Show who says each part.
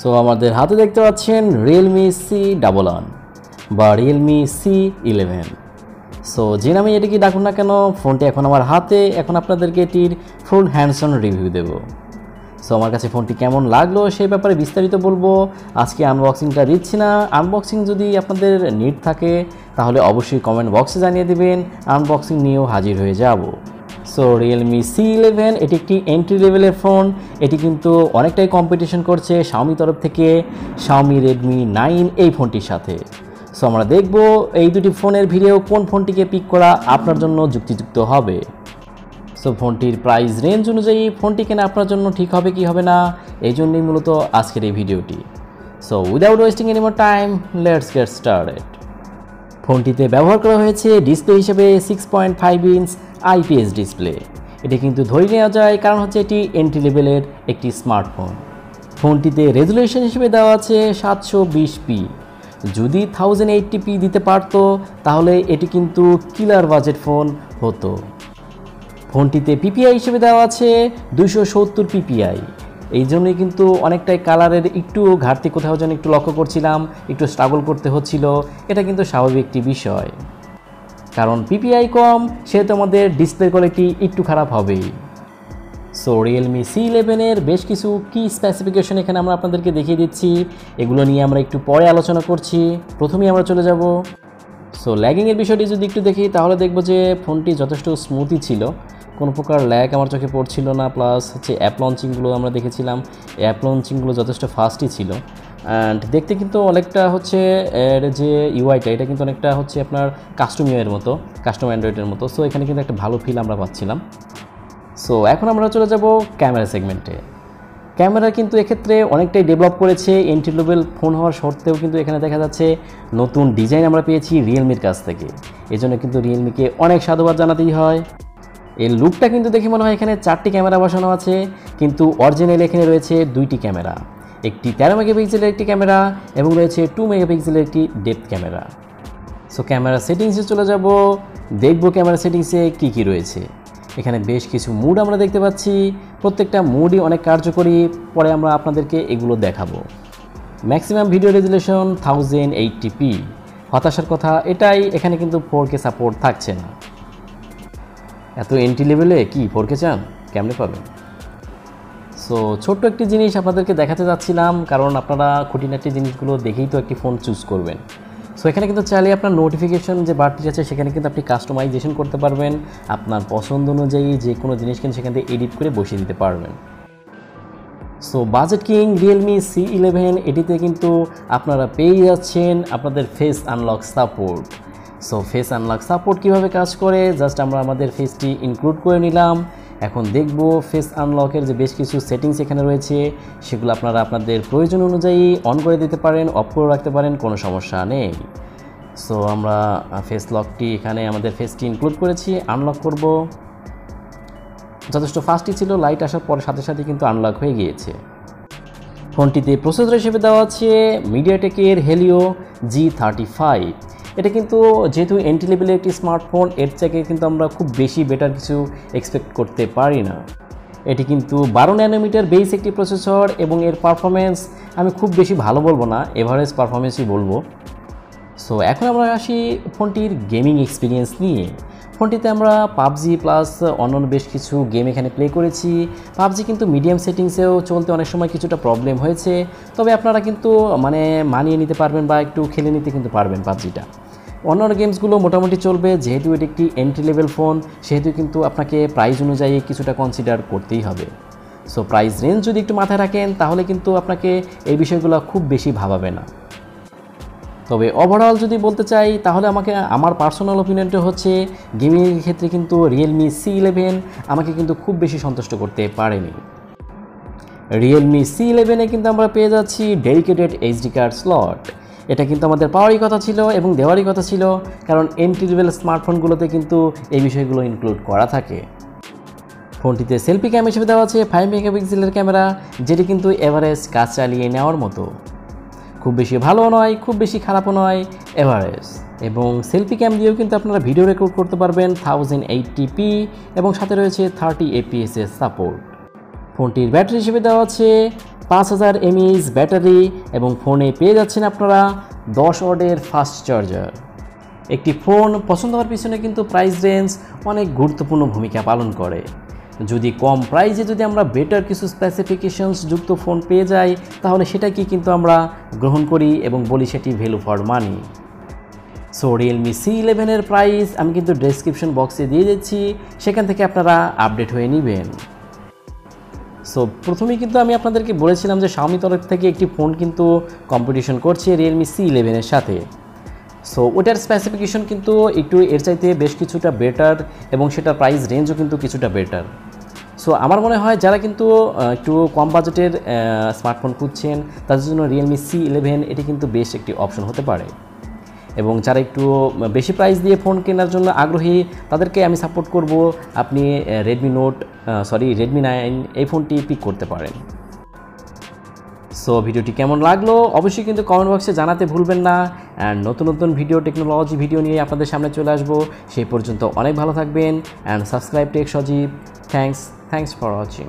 Speaker 1: So আমাদের হাতে দেখতে পাচ্ছেন রিয়েলমি সি ডাবল ওয়ান বা রিয়েলমি সি ইলেভেন সো যে নামে এটি কি ডাকুন না কেন, ফোনটি এখন আমার হাতে, এখন আপনাদেরকে এটির ফুল হ্যান্ডস অন রিভিউ দেবো। সো আমার কাছে ফোনটি কেমন লাগল সেই ব্যাপারে বিস্তারিত বলব। আজকে আনবক্সিংটা দিচ্ছি না। আনবক্সিং যদি আপনাদের নিড থাকে, তাহলে অবশ্যই কমেন্ট বক্সে জানিয়ে দেবেন। আনবক্সিং নিয়েও হাজির হয়ে যাব। সো রিয়েলমি সি ইলেভেন এটি একটি এন্ট্রি লেভেলের ফোন এটি কিন্তু অনেকটাই কম্পিটিশন করছে শাওমি তরফ থেকে শাওমি রেডমি নাইন এই ফোনটির সাথে। সো আমরা দেখব এই দুটি ফোনের ভিডিও কোন ফোনটিকে পিক করা আপনার জন্য যুক্তিযুক্ত হবে। সো ফোনটির প্রাইস রেঞ্জ অনুযায়ী ফোনটি কেনা আপনার জন্য ঠিক হবে কি হবে না, এই জন্যই মূলত আজকের এই ভিডিওটি so without wasting any more time let's get started ফোনটিতে ব্যবহার করা হয়েছে ডিসপ্লে হিসেবে six point five inch IPS display. এটি কিন্তু ধরে নেওয়া যায় কারণ হচ্ছে এটি এন্ট্রি লেভেলের একটি স্মার্টফোন ফোনটিতে রেজুলেশন হিসেবে দেওয়া আছে সাতশো বিশ পি। যদি থাউজেন্ড এইটটি পি দিতে পারতো, তাহলে এটি কিন্তু কিলার বাজেট ফোন হতো। ফোনটিতে পিপিআই হিসেবে দেওয়া আছে দুশো সত্তর পিপিআই এই জন্যই কিন্তু অনেকটাই কালারের একটু ঘাটতি কোথাও যেন একটু লক্ষ্য করছিলাম, একটু স্ট্রাগল করতে হচ্ছিল, এটা কিন্তু স্বাভাবিক একটি বিষয়। কারণ পিপিআই কম, সেহেতু আমাদের ডিসপ্লে কোয়ালিটি একটু খারাপ হবেই। সো রিয়েলমি সি ইলেভেনের বেশ কিছু কি স্পেসিফিকেশন এখানে আমরা আপনাদেরকে দেখিয়ে দিচ্ছি। এগুলো নিয়ে আমরা একটু পরে আলোচনা করছি। প্রথমেই আমরা চলে যাব। সো ল্যাগিংয়ের বিষয়টি যদি একটু দেখি, তাহলে দেখব যে ফোনটি যথেষ্ট স্মুথই ছিল। কোনো প্রকার ল্যাগ আমার চোখে পড়ছিল না প্লাস হচ্ছে অ্যাপ লঞ্চিংগুলো আমরা দেখেছিলাম। অ্যাপ লঞ্চিংগুলো যথেষ্ট ফাস্টই ছিল। অ্যান্ড দেখতে কিন্তু অনেকটা হচ্ছে, এর যে ইউআইটা এটা কিন্তু অনেকটা হচ্ছে আপনার কাস্টম ইউআইয়ের মতো কাস্টম অ্যান্ড্রয়েডের মতো। সো এখানে কিন্তু একটা ভালো ফিল আমরা পাচ্ছিলাম। সো এখন আমরা চলে যাব ক্যামেরা সেগমেন্টে ক্যামেরা কিন্তু এক্ষেত্রে অনেকটাই ডেভেলপ করেছে। এন্ট্রি লেভেল ফোন হওয়ার সত্ত্বেও কিন্তু এখানে দেখা যাচ্ছে নতুন ডিজাইন আমরা পেয়েছি রিয়েলমির কাছ থেকে। এই জন্য কিন্তু রিয়েলমিকে অনেক সাধুবাদ জানাতেই হয়। এর লুকটা কিন্তু দেখে মনে হয় এখানে চারটি ক্যামেরা বসানো আছে, কিন্তু অরিজিনাল এখানে রয়েছে দুইটি ক্যামেরা। একটি তেরো মেগাপিক্সেলের একটি ক্যামেরা এবং রয়েছে টু মেগাপিক্সেলের একটি ডেপথ ক্যামেরা। সো ক্যামেরা সেটিংসে চলে যাব। দেখব ক্যামেরা সেটিংসে কি কি রয়েছে। এখানে বেশ কিছু মুড আমরা দেখতে পাচ্ছি। প্রত্যেকটা মুডই অনেক কার্যকরী। পরে আমরা আপনাদেরকে এগুলো দেখাবো। Maximum video resolution thousand eighty p হতাশার কথা এটাই, এখানে কিন্তু ফোর কে সাপোর্ট থাকছে না। এত এন্ট্রি লেভেলে কি ফোর কে চান? কেমনে পাবেন? সো ছোট্ট একটি জিনিস আপনাদেরকে দেখাতে যাচ্ছিলাম, কারণ আপনারা খুঁটিনাটি জিনিসগুলো দেখেই তো একটি ফোন চুজ করবেন। সো এখানে কিন্তু চাইলে আপনার নোটিফিকেশন যে বাড়তি আছে, সেখানে কিন্তু আপনি কাস্টমাইজেশন করতে পারবেন, আপনার পছন্দ অনুযায়ী যে কোনো জিনিস কিন্তু সেখান থেকে এডিট করে বসিয়ে দিতে পারবেন। So budget king Realme C eleven এটিতে কিন্তু আপনারা পেয়ে যাচ্ছেন আপনাদের face unlock support so face unlock support কীভাবে কাজ করে? জাস্ট আমরা আমাদের ফেসটি ইনক্লুড করে নিলাম। এখন দেখব ফেস আনলকের যে বেশ কিছু সেটিংস এখানে রয়েছে, সেগুলো আপনারা আপনাদের প্রয়োজন অনুযায়ী অন করে দিতে পারেন অফ করে রাখতে পারেন, কোনো সমস্যা নেই। সো আমরা ফেস লকটি এখানে আমাদের ফেসটি ইনক্লুড করেছি আনলক করব। যথেষ্ট ফাস্টই ছিল লাইট আসার পর সাথে সাথে কিন্তু আনলক হয়ে গিয়েছে। ফোনটিতে প্রসেসর হিসেবে দেওয়া আছে মিডিয়াটেকের হেলিও জি থার্টি ফাইভ এটা কিন্তু যেহেতু এন্ট্রি লেভেলের একটি স্মার্টফোন এর থেকে কিন্তু আমরা খুব বেশি বেটার কিছু এক্সপেক্ট করতে পারি না। এটি কিন্তু বারো ন্যানোমিটার বেস একটি প্রসেসর এবং এর পারফরমেন্স আমি খুব বেশি ভালো বলব না এভারেজ পারফরমেন্সই বলব। সো এখন আমরা আসি ফোনটির গেমিং এক্সপিরিয়েন্স নিয়ে। ফোনটিতে আমরা পাবজি প্লাস অন্যান্য বেশ কিছু গেম এখানে প্লে করেছি। পাবজি কিন্তু মিডিয়াম সেটিংসেও চলতে অনেক সময় কিছুটা প্রবলেম হয়েছে। তবে আপনারা কিন্তু মানে মানিয়ে নিতে পারবেন বা একটু খেলে নিতে কিন্তু পারবেন পাবজিটা। অন্যান্য গেমসগুলো মোটামুটি চলবে, যেহেতু এটি একটি এন্ট্রি লেভেল ফোন সেহেতু কিন্তু আপনাকে প্রাইস অনুযায়ী কিছুটা কনসিডার করতেই হবে। সো প্রাইস রেঞ্জ যদি একটু মাথায় রাখেন, তাহলে কিন্তু আপনাকে এই বিষয়গুলো খুব বেশি ভাবাবে না। তবে ওভারঅল যদি বলতে চাই, তাহলে আমাকে, আমার পার্সোনাল ওপিনিয়নটা হচ্ছে গেমিংয়ের ক্ষেত্রে কিন্তু রিয়েলমি সি ইলেভেন আমাকে কিন্তু খুব বেশি সন্তুষ্ট করতে পারেনি। রিয়েলমি সি ইলেভেনে কিন্তু আমরা পেয়ে যাচ্ছি ডেডিকেটেড এইচডি কার্ড স্লট এটা কিন্তু আমাদের পাওয়ারই কথা ছিল এবং দেওয়ারই কথা ছিল, কারণ এন্ট্রি লেভেল স্মার্টফোনগুলোতে কিন্তু এই বিষয়গুলো ইনক্লুড করা থাকে। ফোনটিতে সেলফি ক্যাম হিসেবে দেওয়া আছে ফাইভ মেগাপিক্সেলের ক্যামেরা যেটি কিন্তু এভারেজ কাজ চালিয়ে নেওয়ার মতো। খুব বেশি ভালো নয়, খুব বেশি খারাপও নয় এভারেজ এবং সেলফি ক্যাম দিয়েও কিন্তু আপনারা ভিডিও রেকর্ড করতে পারবেন থাউজেন্ড এইটটি এবং সাথে রয়েছে থার্টি এপিএসের সাপোর্ট ফোনটির ব্যাটারি হিসেবে দেওয়া আছে পাঁচ হাজার এমএইচ ব্যাটারি এবং ফোনে পেয়ে যাচ্ছেন আপনারা দশ ওয়ার্ডের ফাস্ট চার্জার। একটি ফোন পছন্দ হওয়ার পিছনে কিন্তু প্রাইস রেঞ্জ অনেক গুরুত্বপূর্ণ ভূমিকা পালন করে। যদি কম প্রাইসে যদি আমরা বেটার কিছু স্পেসিফিকেশনস যুক্ত ফোন পেয়ে যাই, তাহলে সেটাকে কিন্তু আমরা গ্রহণ করি এবং বলি সেটি value for money so Realme C ইলেভেনের প্রাইস আমি কিন্তু ডেসক্রিপশন বক্সে দিয়ে দিচ্ছি। সেখান থেকে আপনারা আপডেট হয়ে নেবেন। সো প্রথমেই কিন্তু আমি আপনাদেরকে বলেছিলাম যে শাওমি তরফ থেকে একটি ফোন কিন্তু কম্পিটিশন করছে রিয়েলমি সি ইলেভেনের সাথে। সো ওটার স্পেসিফিকেশন কিন্তু একটু এর চাইতে বেশ কিছুটা বেটার এবং সেটার প্রাইস রেঞ্জও কিন্তু কিছুটা বেটার সো আমার মনে হয় যারা কিন্তু একটু কম বাজেটের স্মার্টফোন খুঁজছেন, তাদের জন্য রিয়েলমি সি ইলেভেন এটি কিন্তু বেশ একটি অপশন হতে পারে। এবং যারা একটু বেশি প্রাইস দিয়ে ফোন কেনার জন্য আগ্রহী, তাদেরকে আমি সাপোর্ট করব। আপনি Redmi Note sorry Redmi nine এই ফোনটি পিক করতে পারেন। সো ভিডিওটি কেমন লাগল? অবশ্যই কিন্তু কমেন্ট বক্সে জানাতে ভুলবেন না। অ্যান্ড নতুন নতুন ভিডিও টেকনোলজি ভিডিও নিয়ে আপনাদের সামনে চলে আসব। সেই পর্যন্ত অনেক ভালো থাকবেন। And subscribe Tech Sajib. Thanks thanks for watching